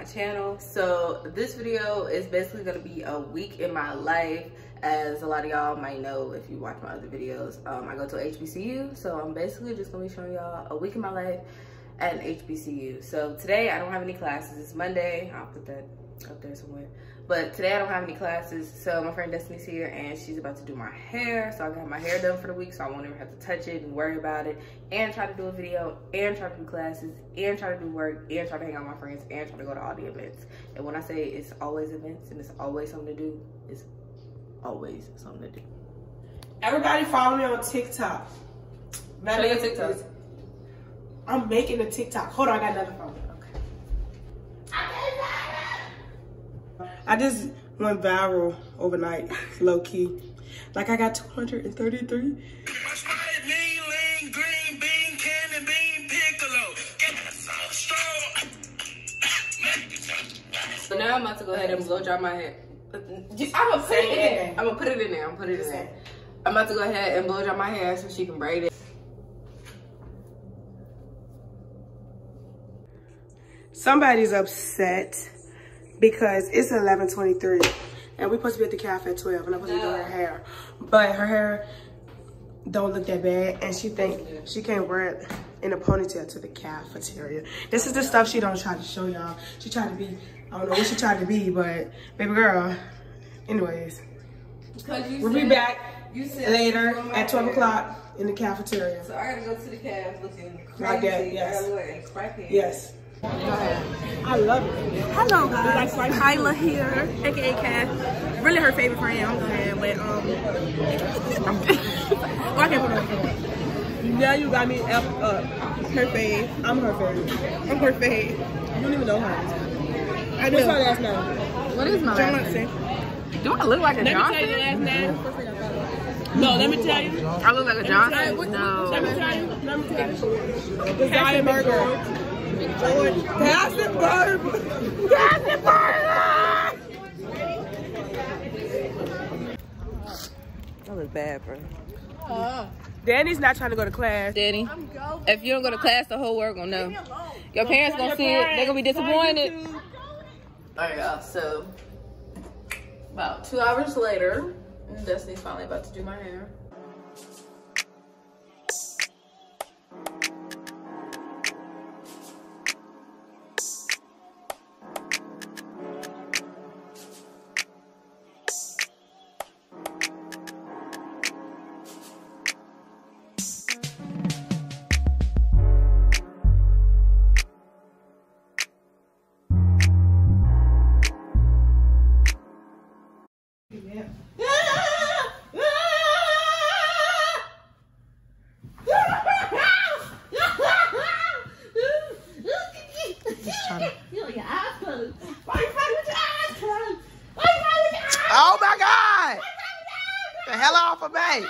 my channel. So this video is basically gonna be a week in my life. As a lot of y'all might know if you watch my other videos, um, I go to HBCU. So I'm basically just gonna be showing y'all a week in my life at HBCU. So today I don't have any classes. It's Monday. I'll put that up there somewhere. But today I don't have any classes. So my friend Destiny's here and she's about to do my hair. So I got my hair done for the week so I won't even have to touch it and worry about it. And try to do a video and try to do classes and try to do work and try to hang out with my friends and try to go to all the events. And when I say it's always events and it's always something to do, it's always something to do. Everybody follow me on TikTok. My Show your name TikTok. is- I'm making a TikTok. Hold on, I got another phone. I just went viral overnight, low key. Like I got 233. Fried lean, lean, green bean, candy bean, piccolo. Get the sauce strong. So now I'm about to go ahead and blow dry my hair. I'm gonna put it in there. I'm gonna put it in there. I'm gonna put it in there. I'm about to go ahead and blow dry my hair so she can braid it. Somebody's upset because it's 11:23 and we're supposed to be at the cafe at 12 and I'm supposed to be doing her hair. But her hair don't look that bad and she think she can't wear it in a ponytail to the cafeteria. This is the stuff she don't try to show y'all. She tried to be, I don't know what she tried to be, but baby girl, anyways. We'll be back You said later at 12 o'clock in the cafeteria. So I gotta go to the cab looking crazy. Like that, yes. I gotta wear a crack hair. Yes. I love it. Hello guys, Kyla here, aka Cass. Really her favorite friend, I'm saying, but um, oh, I can't put her. Now you got me up up. Her fave. I'm her favorite. I'm her fave. You don't even know her. I What's her last name? What is my last name? Johnson. Do I look like a Let me Johnson? tell you the last name. No, let me tell you. I look like a tell Johnson? you No. Let me tell you. Let me tell you. Desire Burger. Passive Burger. Passive Burger. That was bad, bro. Uh. Danny's not trying to go to class. Daddy, if you don't go to class, the whole world gonna know. Your parents gonna see it. They're gonna be disappointed. Alright, y'all. So, about two hours later, Destiny's finally about to do my hair. The hell off of me!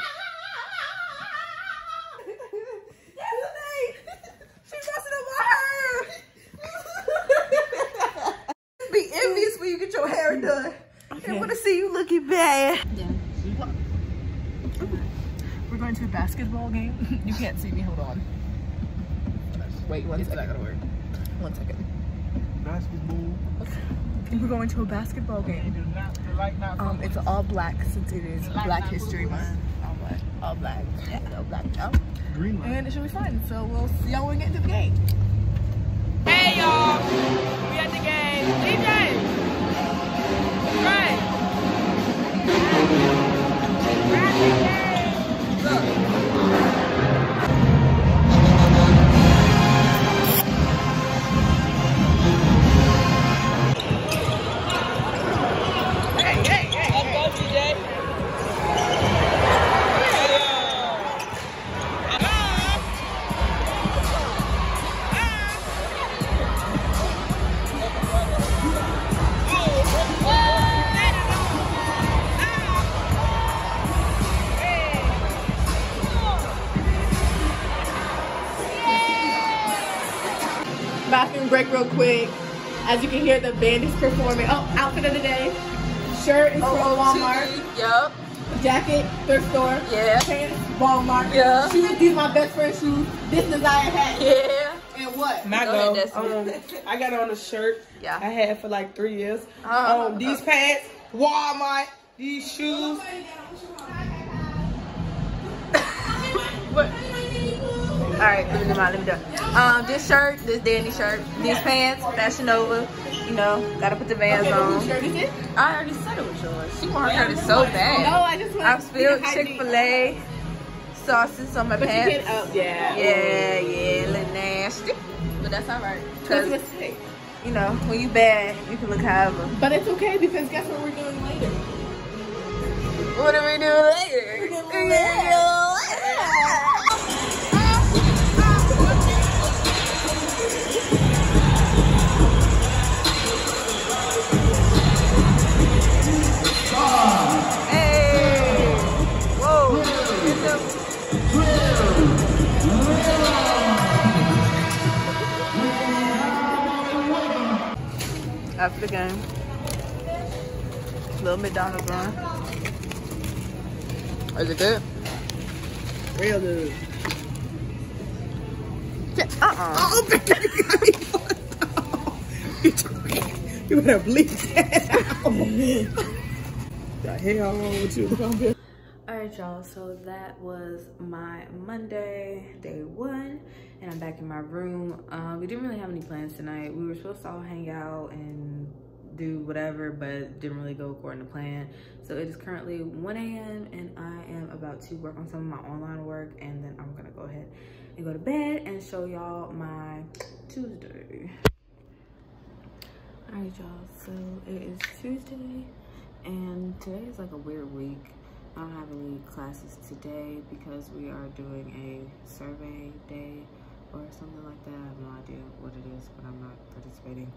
Be envious when you get your hair done. They want to see you looking bad. We're going to a basketball game. You can't see me. Hold on. Wait, one second. It's not gonna work. One second. Basketball. We're going to a basketball game. Um, it's all black since it is Black History Month. All black. All black. Yeah, all black. Oh. Green light. And it should be fun. So we'll see y'all when we get into the game. Bathroom break real quick. As you can hear, the band is performing. Oh, outfit of the day. Shirt is from Walmart. Yup. Jacket, thrift store. Yeah. Pants, Walmart. Yeah. Shoes, these are my best friend shoes. This design hat. Yeah. And what? My Go go. ahead, um, I got on a shirt Yeah. I had for like three years. Uh-huh. Um, these pants, Walmart. These shoes. All right, let me do mine. Let me do. it. Um, this shirt, this Danny shirt, these pants, Fashion Nova. You know, gotta put the Vans on. shirt is it? I already said it was yours. She want her shirt so bad. No, I just want I've spilled Chick Fil A sauces on my But you pants. get up, yeah. Yeah, yeah, little nasty. But that's all right. What's Cause a mistake? you know, when you bad, you can look however. But it's okay because guess what we're doing later? What do we do later? We're gonna do later. After the game, little McDonald's run. Is it good? Real good. Uh-uh. Oh, you better bleep that out. the hell wrong with you? Right, y'all. So that was my Monday, day one, and I'm back in my room. Um, we didn't really have any plans tonight. We were supposed to all hang out and do whatever, but didn't really go according to plan. So it is currently 1 a.m. and I am about to work on some of my online work, and then I'm gonna go ahead and go to bed and show y'all my Tuesday. All right, y'all. So it is Tuesday, and today is like a weird week. I don't have any classes today because we are doing a survey day or something like that. I have no idea what it is, but I'm not participating.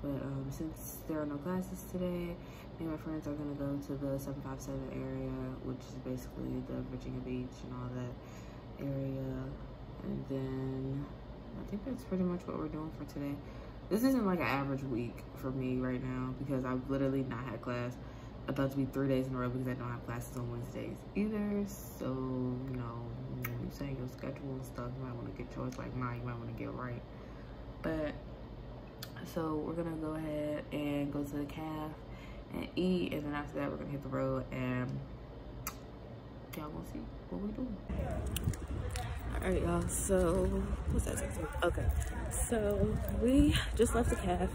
But um, since there are no classes today, me and my friends are gonna go to the 757 area, which is basically the Virginia Beach and all that area. And then I think that's pretty much what we're doing for today. This isn't like an average week for me right now because I've literally not had class about to be three days in a row because I don't have classes on Wednesdays either. So, you know, when you say your schedule and stuff, you might want to get yours like mine, you might want to get right. But, so we're going to go ahead and go to the calf and eat. And then after that, we're going to hit the road and y'all gonna see what we do. All right, y'all. So, what's that? Okay. So, we just left the calf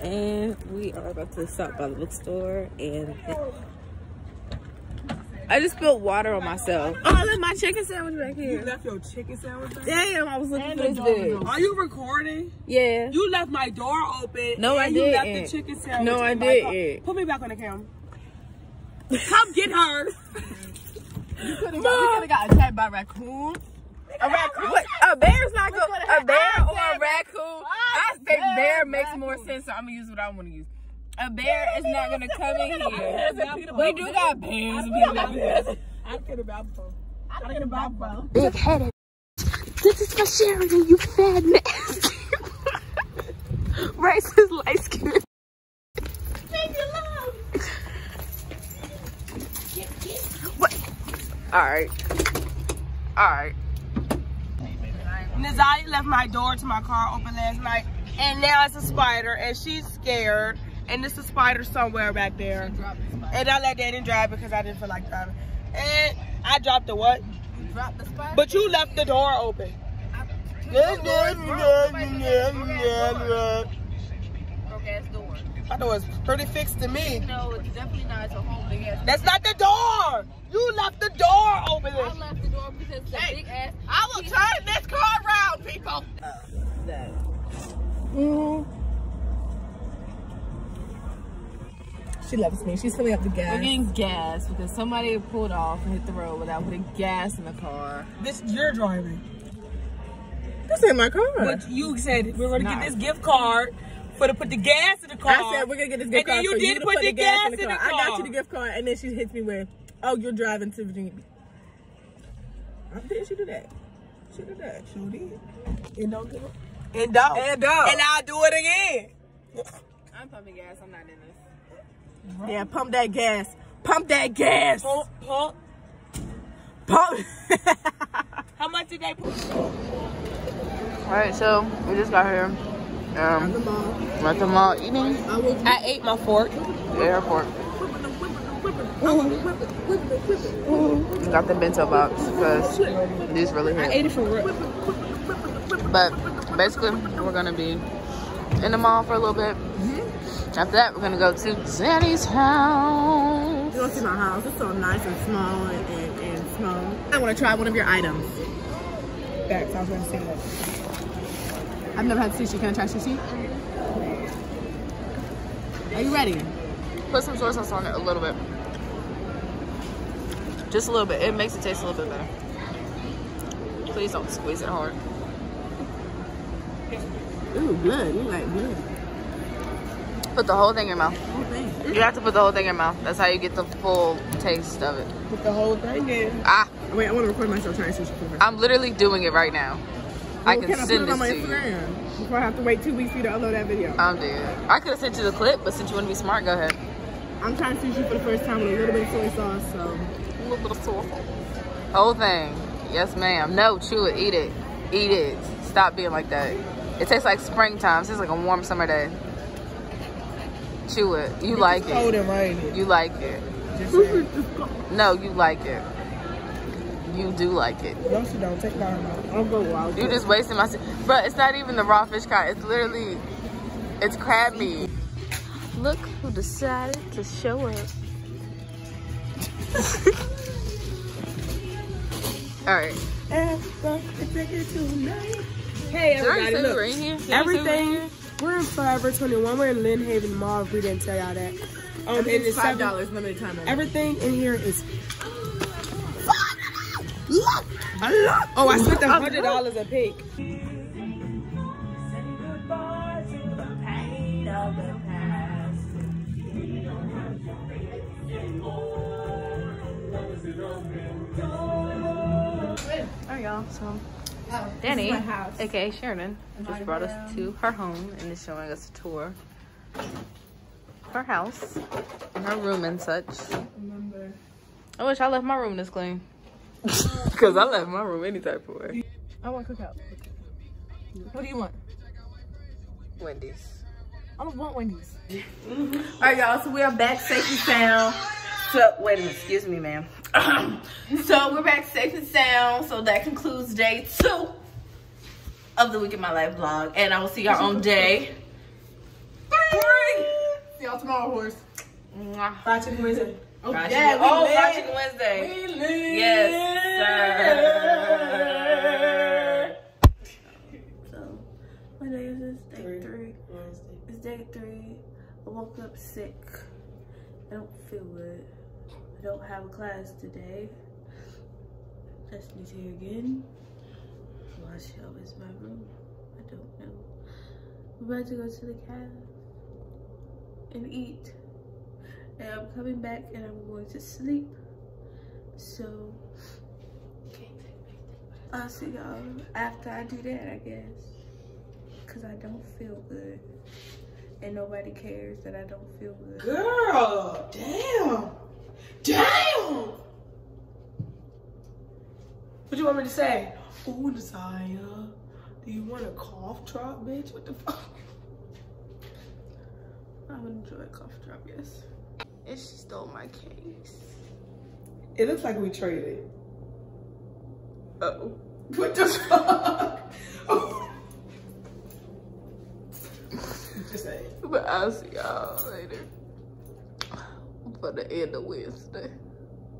and we are about to stop by the bookstore and I just spilled water on myself. Oh, I left my chicken sandwich back here. You left your chicken sandwich back? Damn, I was looking And for the this bitch. Are you recording? Yeah. You left my door open. No, I and you left didn't. the chicken sandwich. No, I in my car. didn't. Put me back on the camera. Come get her. We could have got attacked by a raccoon. A raccoon? What? A bear's not good. A bear or a raccoon? I think bear makes more sense, so I'm gonna use what I want to use. A bear is not gonna come in here. We do got bears. and people got bears. I get a bappo. I get a bappo. Big headed. This is for Sheridan, you fat nasty. Racist light skin. What? Alright. Alright. Na'Zyia left my door to my car open last night, and now it's a spider, and she's scared. And there's a spider somewhere back there. And I let Danny drive because I didn't feel like driving. And I dropped the what? Drop the spider. But you left the door open. Broke ass door. I thought it was pretty fixed to me. No, it's definitely not. It's a whole big ass. That's not the door. You left the door open. I left the door because it's a big ass. I will turn this car around, people. Mm-hmm. She loves me. She's filling up the gas. We're gas. getting gas because somebody pulled off and hit the road without putting gas in the car. This you're driving. This ain't my car. But you said we're gonna Nah. get this gift card for to put the gas in the car. I said we're gonna get this gift card. And then you for you did to put put the the gas in gas the in car. I got you the gift card, and then she hits me with, "Oh, you're driving to Virginia." How did she do that? She did that. Sure did. And don't do it. And don't. And don't. And I'll do it again. I'm pumping gas. I'm not in this. Yeah, pump that gas. Pump that gas. Pump, pump. Pump. How much did they put? Alright, so we just got here. Um, we're at the mall eating I ate my fork. at the airport. We got the bento box because these really I ate it for real. But basically, we're gonna be in the mall for a little bit. After that, we're gonna go to Zanny's house. You don't see my house. It's so nice and small and, and, and small. I want to try one of your items. Facts, I was gonna say that. I've never had sushi. Can I try sushi? Are you ready? Put some soy sauce on it a little bit. Just a little bit. It makes it taste a little bit better. Please don't squeeze it hard. Ooh, good. You like good. Put the whole thing in your mouth. Whole thing. You have to put the whole thing in your mouth. That's how you get the full taste of it. Put the whole thing in. Ah, Wait, I want to record myself trying sushi. I'm literally doing it right now. I Well, can I put send it this on my to you. Instagram before I have to wait two weeks for you to upload that video? I'm dead. I could have sent you the clip, but since you want to be smart, go ahead. I'm trying to teach you for the first time with a little bit of soy sauce, so A little bit of sauce. Whole thing. Yes, ma'am. No, chew it. Eat it. Eat it. Stop being like that. It tastes like springtime. It tastes like a warm summer day. Chew it. You like It's cold it. and rainy. You like it. No, you like it. You do like it. No, she don't. Take it out of her mouth. I'll go wild. You just wasting my. Bro, it's not even the raw fish kind. It's literally, it's crab meat. Look who decided to show up. All right. Hey Did everybody, look. were in here? Did I say we were in Everything. here? We're in Forever 21. We're in Lynnhaven Mall. If we didn't tell y'all that. Um, and it's it's five seven- dollars limited time. only. Everything in here is. Oh, I spent a hundred dollars a pick. Alright, y'all. So, oh, Danny, aka Sheridan, just brought us to um, her home and is showing us a tour. Her house, and her room and such. I wish I left my room this clean. Because I left my room any type of way. I want cookout. What do you want? Wendy's. I don't want Wendy's. All right, y'all. So we are back safe and sound. So wait a minute, excuse me, ma'am. so we're back safe and sound. So that concludes day two of the week in my life vlog, and I will see y'all on day three. See y'all tomorrow, horse. Mwah. Fried chicken Wednesday. Oh, Fried yeah, chicken- we oh, lit. fried chicken Wednesday. Yes, sir. So, what day is this? Day Three. three. It's day three. I woke up sick. I don't feel good. I don't have a class today. Destiny's here again. Why shelf is my room? I don't know. We're about to go to the cab and eat. And I'm coming back and I'm going to sleep. So I'll see y'all after I do that, I guess. Cause I don't feel good. And nobody cares that I don't feel good. Girl, damn. Damn. What do you want me to say? Ooh, Desire. Do you want a cough drop, bitch? What the fuck? I would enjoy a cough drop, yes. And she stole my case. It looks like we traded. Uh-oh. What the fuck? Just say. But I'll see y'all later. For the end of Wednesday.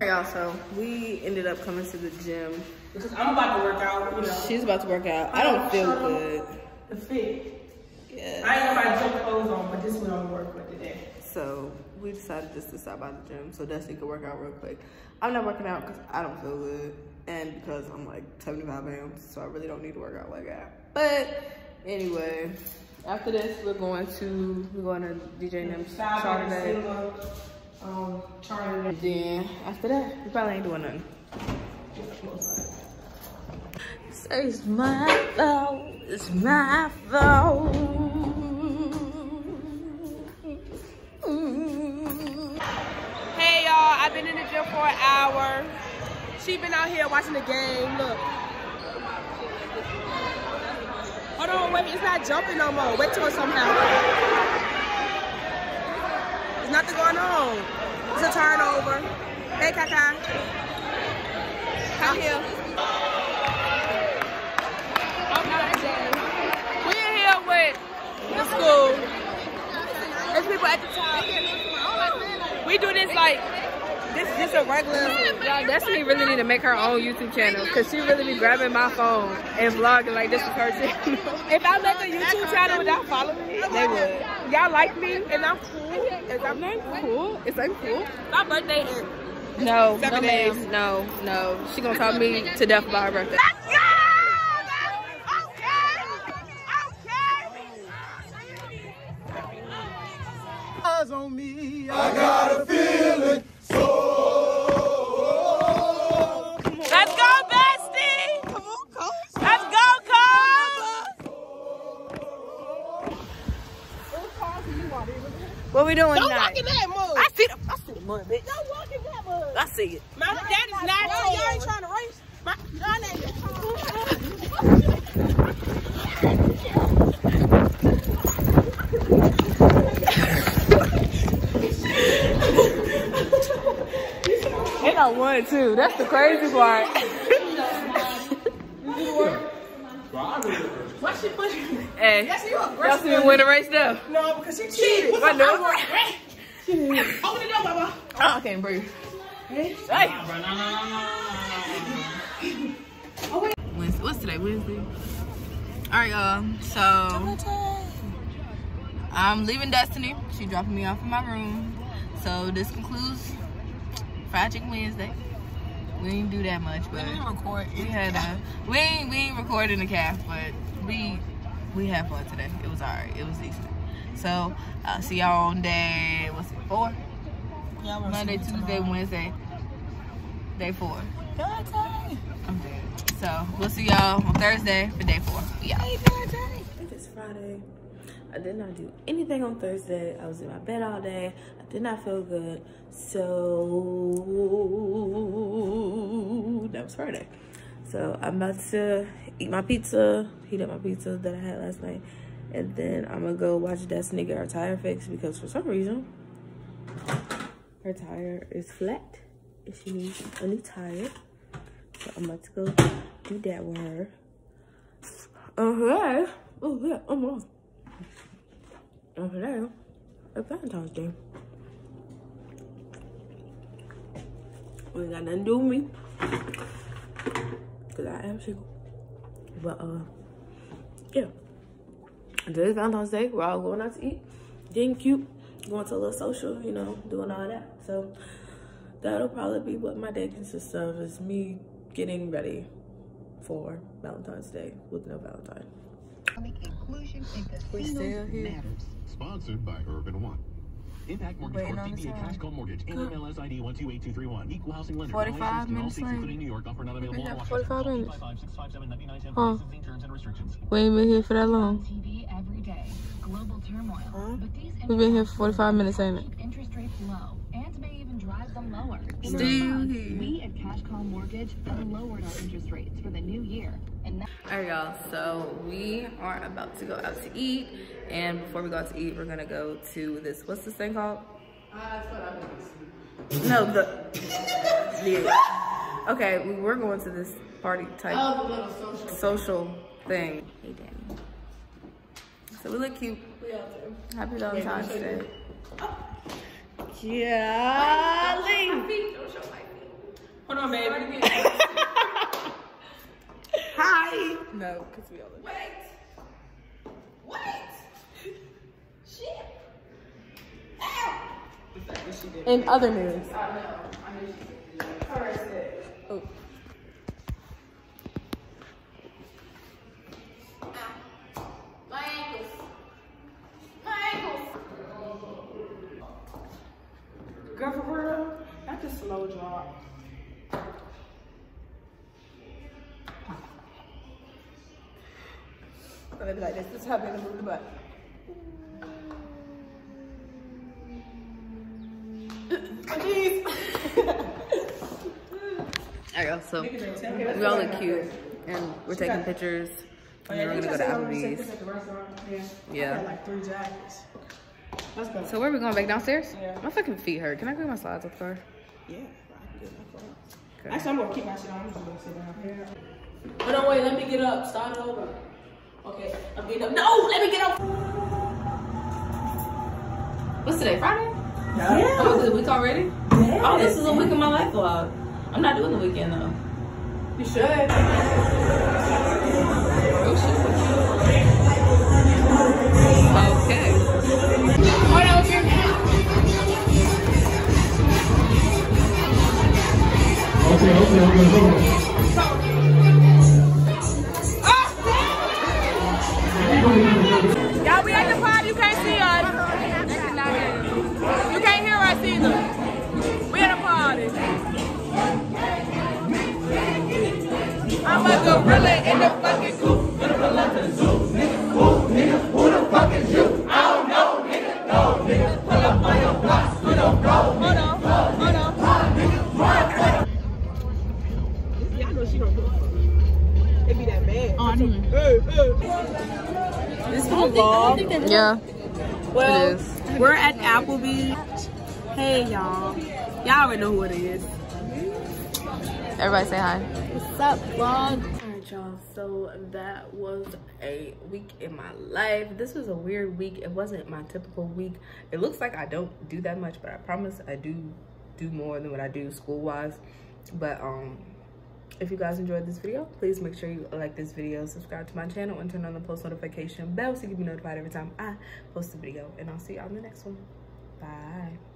Hey Y'all, so we ended up coming to the gym. Because I'm about to work out, you know. She's about to work out. I don't feel good. The fit. Yeah. I ain't got my gym clothes on, but this is what I'm working with today. So we decided just to stop by the gym so Destiny could work out real quick. I'm not working out because I don't feel good and because I'm like 75 pounds, so I really don't need to work out like that. But anyway, after this, we're going to we're going to DJ Nim's Saturday. Um, Charlie. And then after that, we probably ain't doing nothing. Say it's my fault. It's my fault. I've been in the gym for an hour. She been out here watching the game. Look. Hold on, wait, it's not jumping no more. Wait till it somehow. There's nothing going on. It's a turnover. Hey, Kaka. Come here. We're here with the school. There's people at the top. We do this like this this a regular Y'all, Destiny really need to make her own YouTube channel because she really be grabbing my phone and vlogging like this is her channel. if I make a YouTube channel, without y'all me? they would. Y'all like me and I'm cool. And I'm not Cool. It's like cool. My birthday is No, no, Seven days. No, no. She gonna talk me to death about her birthday. Let's Eyes on me. I got a mud, bitch. Don't walk in that mud. I see it. My dad is not Y'all, y'all ain't trying to race. My. They got one too. That's the crazy part. Why she pushing hey, That's you aggressive. see me win the race though. No, because she cheated. What the? Open it up, Baba. Oh, I can't breathe. Hey. Oh, Wednesday. What's today? Wednesday. All right, y'all. So I'm leaving Destiny. She dropping me off in my room. So this concludes Fried Chicken Wednesday. We didn't do that much, but record. we had a we ain't we ain't recording the calf, but we we had fun today. It was alright. It was decent. So I'll see y'all on day what's it four? Monday, Tuesday, Wednesday. Day four. I'm dead. So we'll see y'all on Thursday for day four. Yeah. It's Friday. I did not do anything on Thursday. I was in my bed all day. I did not feel good. So that was Friday. So I'm about to eat my pizza, heat up my pizza that I had last night. And then I'm gonna go watch Destiny get her tire fixed because for some reason her tire is flat and she needs a new tire. So I'm about to go do that with her. Okay. Oh yeah, I'm on. Okay. It's Valentine's Day. We ain't got nothing to do with me. Cause I am single. But uh yeah. Today's Valentine's Day. We're all going out to eat. Getting cute. Going to a little social, you know, doing all that. So that'll probably be what my day consists of is me getting ready for Valentine's Day with no Valentine. Inclusion in We still here. matters. Sponsored by Urban One. Impact Mortgage Waiting Corp. DBA sign. Cash Call Mortgage. NMLS ID 128231. Equal housing lender. 45 All licenses in all minutes states, late. including New York. Offer not available We in got Washington. 45 Call minutes. 855-657-9910 Huh. Licensing terms and restrictions. We ain't been here for that long. TV every day. Global turmoil. But these We've been here for 45 minutes, ain't it? keep interest rates low and may even drive them lower. In Still we at Cash Call Mortgage have lowered our interest rates for the new year. And now Alright y'all, so we are about to go out to eat and before we go out to eat we're gonna go to this what's this thing called? No, the yeah. Okay, we were going to this party type social thing. Hey Danny. So we look cute. We out. Happy Valentine's Day. Yeah. Hold on, baby. Hi. No, because we all look In other news. Oh. Girl, for real, that's a slow drop. I'm gonna be like this. This is how I'm gonna move the butt. Alright, y'all, so we all look cute and we're taking pictures Oh, And then we're gonna go to said I'm gonna Applebee's. sit at the restaurant. Yeah. Yeah. Like three jackets. Let's go. So where are we going back downstairs? Yeah. My fucking feet hurt. Can I clean my slides up car? Yeah, I can get my phone. Okay. Actually, I'm gonna keep my shit on. I'm just gonna sit down here. But don't wait, let me get up. Start it over. Okay, I'm getting up. No, let me get up. What's today? Friday? Yeah. Oh, is it a week already? Yeah. Oh, this is a week of my life vlog. I'm not doing the weekend though. You should. Oh shit. Okay. Y'all, we at the party. You can't see us. You can't hear us either. We at a party. I'm a gorilla in the vlog. Yeah. Well, It is. we're at Applebee's. Hey, y'all. Y'all already know who it is. Everybody say hi. What's up, vlog? Alright y'all, so that was a week in my life. This was a weird week. It wasn't my typical week. It looks like I don't do that much, but I promise I do do more than what I do school-wise. But um if you guys enjoyed this video, please make sure you like this video, subscribe to my channel, and turn on the post notification bell so you can be notified every time I post a video. And I'll see y'all in the next one. Bye.